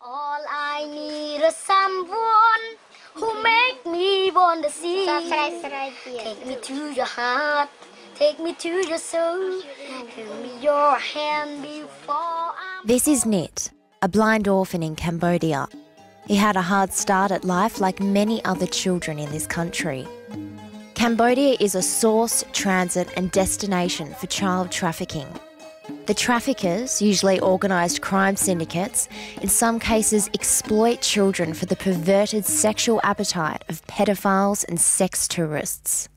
All I need is someone who make me want to see. Take me to your heart, take me to your soul. Give me your hand before I'm. This is Nit, a blind orphan in Cambodia. He had a hard start at life like many other children in this country. Cambodia is a source, transit, and destination for child trafficking. The traffickers, usually organised crime syndicates, in some cases exploit children for the perverted sexual appetite of pedophiles and sex tourists.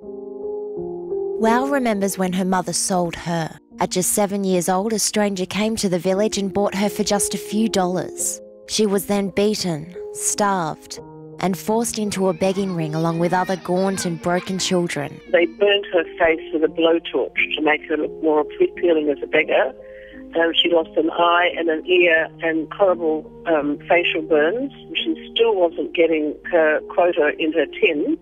Wow remembers when her mother sold her. At just seven years old, a stranger came to the village and bought her for just a few dollars. She was then beaten, starved, and forced into a begging ring along with other gaunt and broken children. They burnt her face with a blowtorch to make her look more appealing as a beggar. Um, she lost an eye and an ear and horrible um, facial burns. She still wasn't getting her quota in her tin.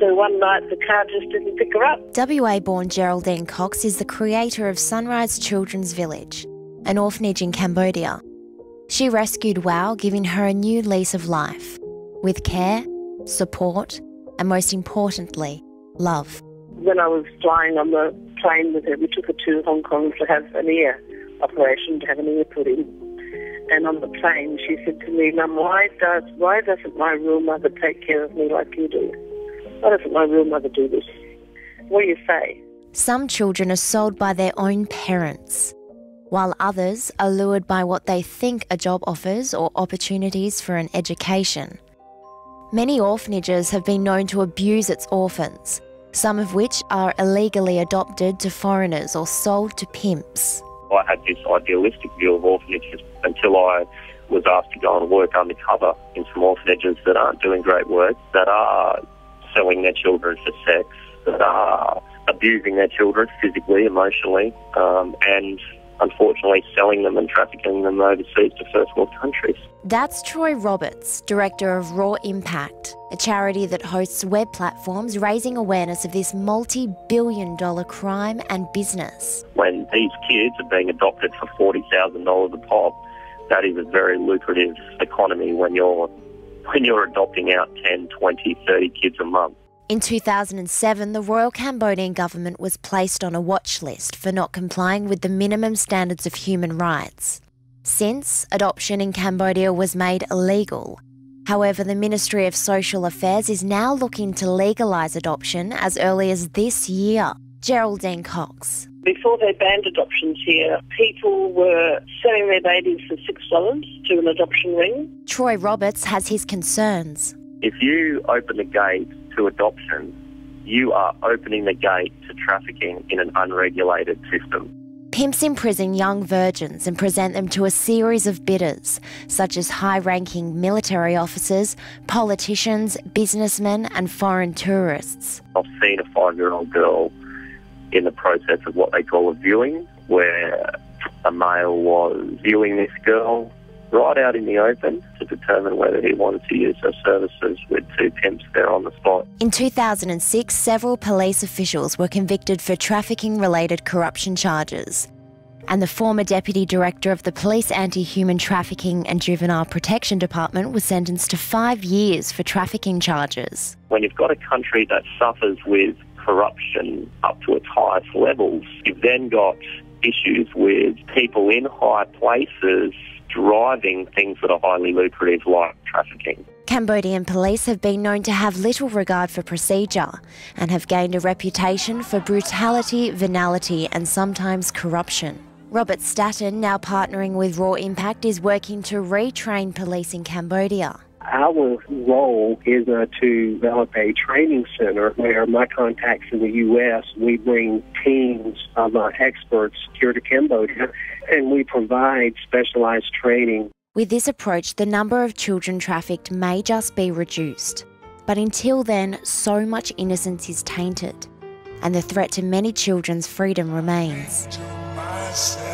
So one night the car just didn't pick her up. WA born Geraldine Cox is the creator of Sunrise Children's Village, an orphanage in Cambodia. She rescued Wow, giving her a new lease of life with care, support, and most importantly, love. When I was flying on the plane with her, we took her to Hong Kong to have an ear operation, to have an ear put in. And on the plane, she said to me, Mum, why, does, why doesn't my real mother take care of me like you do? Why doesn't my real mother do this? What do you say? Some children are sold by their own parents, while others are lured by what they think a job offers or opportunities for an education. Many orphanages have been known to abuse its orphans, some of which are illegally adopted to foreigners or sold to pimps. I had this idealistic view of orphanages until I was asked to go and work undercover in some orphanages that aren't doing great work, that are selling their children for sex, that are abusing their children physically, emotionally, um, and unfortunately selling them and trafficking them overseas to first world countries. That's Troy Roberts, director of Raw Impact, a charity that hosts web platforms raising awareness of this multi billion dollar crime and business. When these kids are being adopted for $40,000 a pop, that is a very lucrative economy when you're when you're adopting out 10, 20, 30 kids a month. In 2007, the Royal Cambodian government was placed on a watch list for not complying with the minimum standards of human rights. Since, adoption in Cambodia was made illegal. However, the Ministry of Social Affairs is now looking to legalise adoption as early as this year. Geraldine Cox. Before they banned adoptions here, people were selling their babies for $6 to an adoption ring. Troy Roberts has his concerns. If you open the gate to adoption, you are opening the gate to trafficking in an unregulated system. Pimps imprison young virgins and present them to a series of bidders, such as high ranking military officers, politicians, businessmen, and foreign tourists. I've seen a five year old girl in the process of what they call a viewing, where a male was viewing this girl right out in the open to determine whether he wanted to use her services with two pimps there on the spot. In 2006, several police officials were convicted for trafficking related corruption charges. And the former deputy director of the Police Anti Human Trafficking and Juvenile Protection Department was sentenced to five years for trafficking charges. When you've got a country that suffers with corruption up to its highest levels, you've then got issues with people in high places driving things that are highly lucrative like trafficking. Cambodian police have been known to have little regard for procedure and have gained a reputation for brutality, venality, and sometimes corruption. Robert Staton, now partnering with Raw Impact, is working to retrain police in Cambodia. Our role is uh, to develop a training center where my contacts in the U.S., we bring teams of uh, experts here to Cambodia and we provide specialized training. With this approach, the number of children trafficked may just be reduced. But until then, so much innocence is tainted, and the threat to many children's freedom remains. myself.